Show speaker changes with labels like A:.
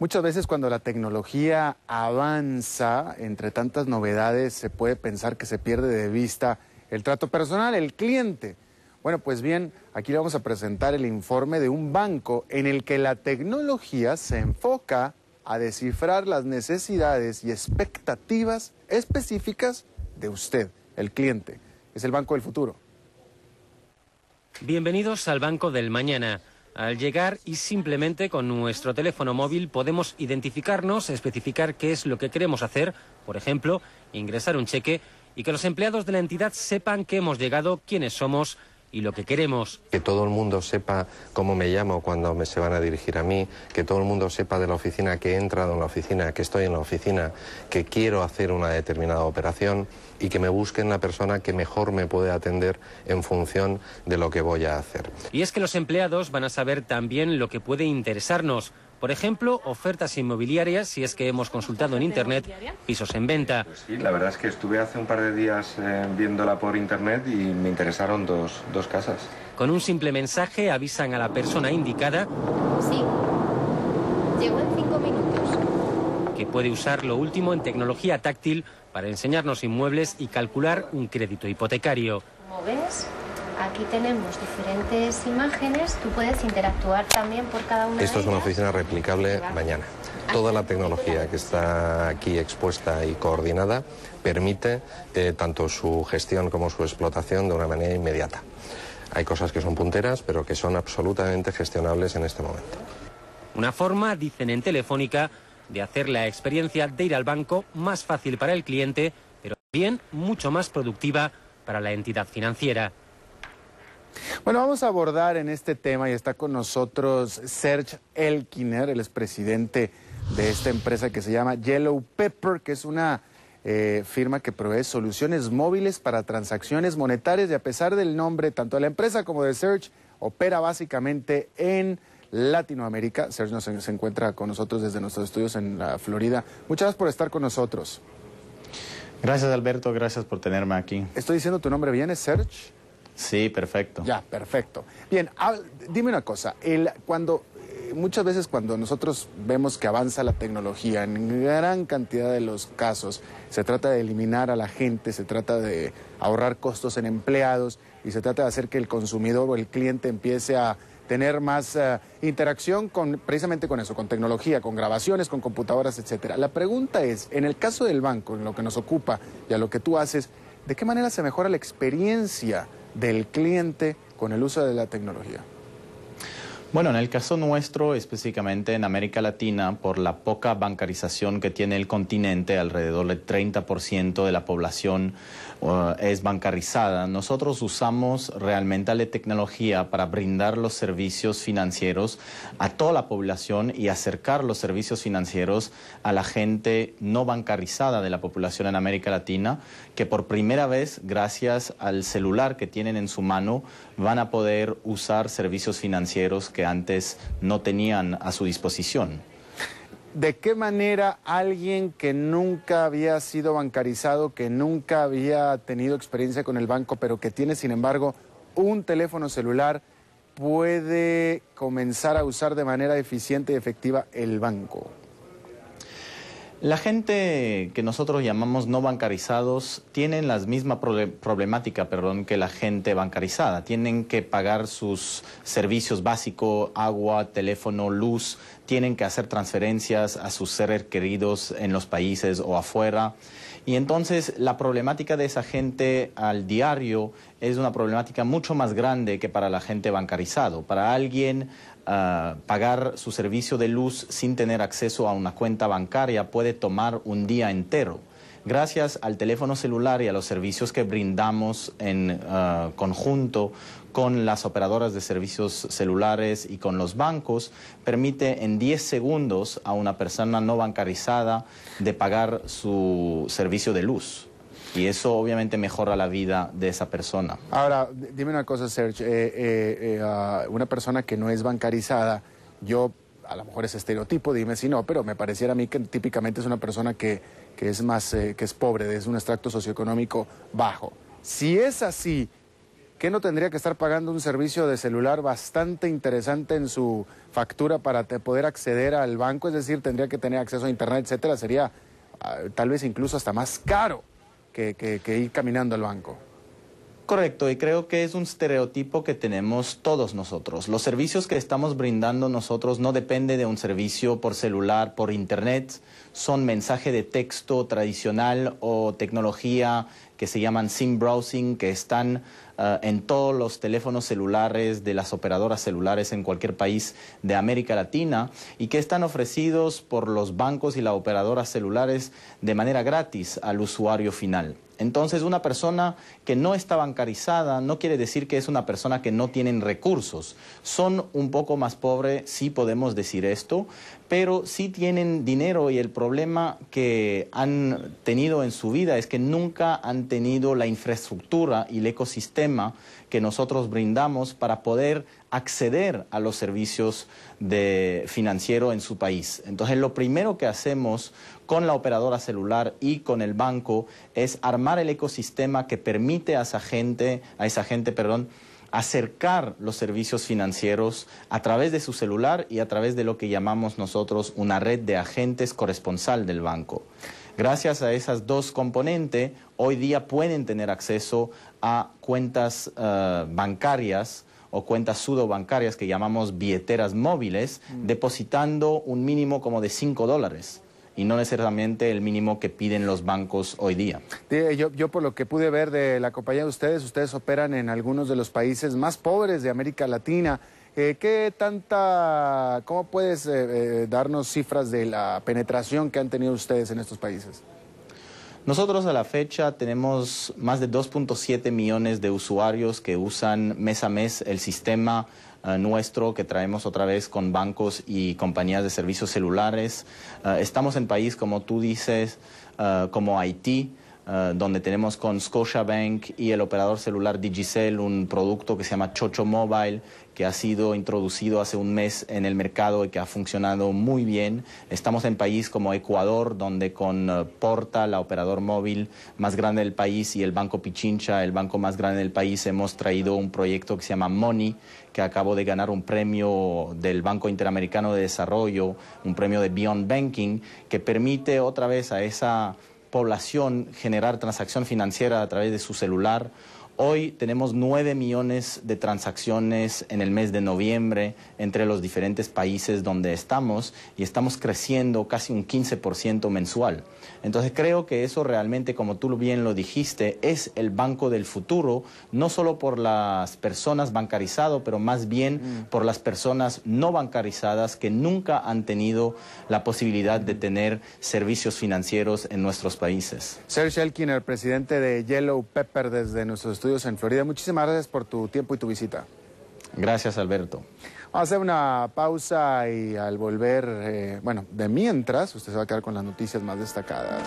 A: Muchas veces cuando la tecnología avanza, entre tantas novedades, se puede pensar que se pierde de vista el trato personal, el cliente. Bueno, pues bien, aquí le vamos a presentar el informe de un banco en el que la tecnología se enfoca a descifrar las necesidades y expectativas específicas de usted, el cliente. Es el Banco del Futuro.
B: Bienvenidos al Banco del Mañana. Al llegar y simplemente con nuestro teléfono móvil podemos identificarnos, especificar qué es lo que queremos hacer, por ejemplo, ingresar un cheque y que los empleados de la entidad sepan que hemos llegado, quiénes somos y lo que queremos.
C: Que todo el mundo sepa cómo me llamo cuando me se van a dirigir a mí, que todo el mundo sepa de la oficina que he entrado en la oficina, que estoy en la oficina, que quiero hacer una determinada operación y que me busquen la persona que mejor me puede atender en función de lo que voy a hacer.
B: Y es que los empleados van a saber también lo que puede interesarnos. Por ejemplo, ofertas inmobiliarias, si es que hemos consultado en Internet, pisos en venta.
C: Pues sí, la verdad es que estuve hace un par de días eh, viéndola por Internet y me interesaron dos, dos casas.
B: Con un simple mensaje avisan a la persona indicada.
D: Sí. Llegó en cinco minutos.
B: Que puede usar lo último en tecnología táctil para enseñarnos inmuebles y calcular un crédito hipotecario.
D: Como ves, aquí tenemos diferentes imágenes. Tú puedes interactuar también por cada una
C: Esto
D: de
C: es una
D: ellas.
C: oficina replicable mañana. Toda la tecnología que está aquí expuesta y coordinada permite eh, tanto su gestión como su explotación de una manera inmediata. Hay cosas que son punteras, pero que son absolutamente gestionables en este momento.
B: Una forma, dicen en Telefónica, de hacer la experiencia de ir al banco más fácil para el cliente, pero también mucho más productiva para la entidad financiera.
A: Bueno, vamos a abordar en este tema y está con nosotros Serge Elkiner, el expresidente de esta empresa que se llama Yellow Pepper, que es una eh, firma que provee soluciones móviles para transacciones monetarias y a pesar del nombre tanto de la empresa como de Serge, opera básicamente en Latinoamérica. Serge nos, se encuentra con nosotros desde nuestros estudios en la Florida. Muchas gracias por estar con nosotros.
E: Gracias Alberto, gracias por tenerme aquí.
A: ¿Estoy diciendo tu nombre bien? ¿Es Serge?
E: Sí, perfecto.
A: Ya, perfecto. Bien, hab- dime una cosa. El, cuando, eh, muchas veces cuando nosotros vemos que avanza la tecnología, en gran cantidad de los casos, se trata de eliminar a la gente, se trata de ahorrar costos en empleados y se trata de hacer que el consumidor o el cliente empiece a tener más eh, interacción con precisamente con eso, con tecnología, con grabaciones, con computadoras, etcétera. La pregunta es, en el caso del banco, en lo que nos ocupa y a lo que tú haces, ¿de qué manera se mejora la experiencia del cliente con el uso de la tecnología?
E: Bueno, en el caso nuestro, específicamente en América Latina, por la poca bancarización que tiene el continente, alrededor del 30% de la población uh, es bancarizada, nosotros usamos realmente la tecnología para brindar los servicios financieros a toda la población y acercar los servicios financieros a la gente no bancarizada de la población en América Latina, que por primera vez, gracias al celular que tienen en su mano, van a poder usar servicios financieros que antes no tenían a su disposición.
A: ¿De qué manera alguien que nunca había sido bancarizado, que nunca había tenido experiencia con el banco, pero que tiene, sin embargo, un teléfono celular, puede comenzar a usar de manera eficiente y efectiva el banco?
E: La gente que nosotros llamamos no bancarizados tienen la misma problemática perdón, que la gente bancarizada. Tienen que pagar sus servicios básicos, agua, teléfono, luz, tienen que hacer transferencias a sus seres queridos en los países o afuera. Y entonces la problemática de esa gente al diario es una problemática mucho más grande que para la gente bancarizado. Para alguien pagar su servicio de luz sin tener acceso a una cuenta bancaria puede tomar un día entero. Gracias al teléfono celular y a los servicios que brindamos en ah, conjunto con las operadoras de servicios celulares y con los bancos, permite en 10 segundos a una persona no bancarizada de pagar su servicio de luz. Y eso obviamente mejora la vida de esa persona.
A: Ahora, dime una cosa, Serge. eh, eh, eh, ah, una persona que no es bancarizada, yo, a lo mejor es estereotipo, dime si no, pero me pareciera a mí que típicamente es una persona que, que es más, eh, que es pobre, es un extracto socioeconómico bajo. Si es así, ¿qué no tendría que estar pagando un servicio de celular bastante interesante en su factura para poder acceder al banco? Es decir, tendría que tener acceso a Internet, etcétera. Sería ah, tal vez incluso hasta más caro que ir caminando al banco.
E: Correcto, y creo que es un estereotipo que tenemos todos nosotros. Los servicios que estamos brindando nosotros no depende de un servicio por celular, por internet, son mensaje de texto tradicional o tecnología que se llaman SIM browsing, que están eh, en todos los teléfonos celulares de las operadoras celulares en cualquier país de América Latina y que están ofrecidos por los bancos y las operadoras celulares de manera gratis al usuario final. Entonces, una persona que no está bancarizada no quiere decir que es una persona que no tiene recursos. Son un poco más pobres, sí podemos decir esto, pero sí tienen dinero y el problema que han tenido en su vida es que nunca han tenido la infraestructura y el ecosistema que nosotros brindamos para poder acceder a los servicios de financiero en su país. Entonces, lo primero que hacemos con la operadora celular y con el banco es armar el ecosistema que permite a esa gente, a esa gente, perdón, acercar los servicios financieros a través de su celular y a través de lo que llamamos nosotros una red de agentes corresponsal del banco. Gracias a esas dos componentes, hoy día pueden tener acceso a cuentas eh, bancarias o cuentas bancarias que llamamos billeteras móviles, mm. depositando un mínimo como de 5 dólares y no necesariamente el mínimo que piden los bancos hoy día.
A: Yo, yo por lo que pude ver de la compañía de ustedes, ustedes operan en algunos de los países más pobres de América Latina. Eh, ¿Qué tanta, cómo puedes eh, eh, darnos cifras de la penetración que han tenido ustedes en estos países?
E: Nosotros a la fecha tenemos más de 2.7 millones de usuarios que usan mes a mes el sistema eh, nuestro que traemos otra vez con bancos y compañías de servicios celulares. Eh, estamos en país, como tú dices, eh, como Haití, donde tenemos con Scotiabank y el operador celular Digicel un producto que se llama Chocho Mobile, que ha sido introducido hace un mes en el mercado y que ha funcionado muy bien. Estamos en país como Ecuador, donde con eh, Porta, la operador móvil más grande del país, y el Banco Pichincha, el banco más grande del país, hemos traído un proyecto que se llama Money, que acabó de ganar un premio del Banco Interamericano de Desarrollo, un premio de Beyond Banking, que permite otra vez a esa población generar transacción financiera a través de su celular Hoy tenemos 9 millones de transacciones en el mes de noviembre entre los diferentes países donde estamos y estamos creciendo casi un 15% mensual. Entonces creo que eso realmente, como tú bien lo dijiste, es el banco del futuro, no solo por las personas bancarizadas, pero más bien mm. por las personas no bancarizadas que nunca han tenido la posibilidad de tener servicios financieros en nuestros países.
A: Serge Elkin, el presidente de Yellow Pepper desde nuestros estudios en Florida. Muchísimas gracias por tu tiempo y tu visita.
E: Gracias, Alberto.
A: Vamos a hacer una pausa y al volver, eh, bueno, de mientras, usted se va a quedar con las noticias más destacadas.